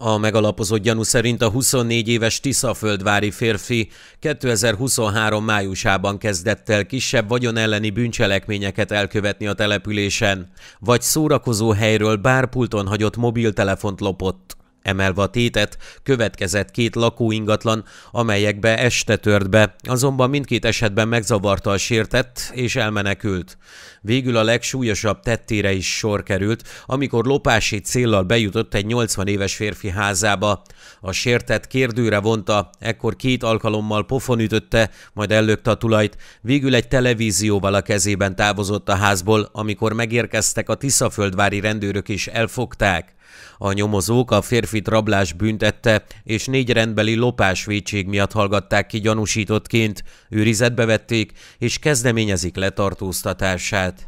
A megalapozott gyanú szerint a 24 éves Tiszaföldvári férfi 2023 májusában kezdett el kisebb vagyon elleni bűncselekményeket elkövetni a településen, vagy szórakozó helyről bárpulton hagyott mobiltelefont lopott. Emelve a tétet, következett két lakóingatlan, amelyekbe este tört be, azonban mindkét esetben megzavarta a sértett és elmenekült. Végül a legsúlyosabb tettére is sor került, amikor lopási céllal bejutott egy 80 éves férfi házába. A sértett kérdőre vonta, ekkor két alkalommal pofon ütötte, majd ellökte a tulajt, végül egy televízióval a kezében távozott a házból, amikor megérkeztek a Tiszaföldvári rendőrök is elfogták. A nyomozók a férfit rablás büntette, és négy rendbeli lopás védség miatt hallgatták ki gyanúsítottként, őrizetbe vették, és kezdeményezik letartóztatását.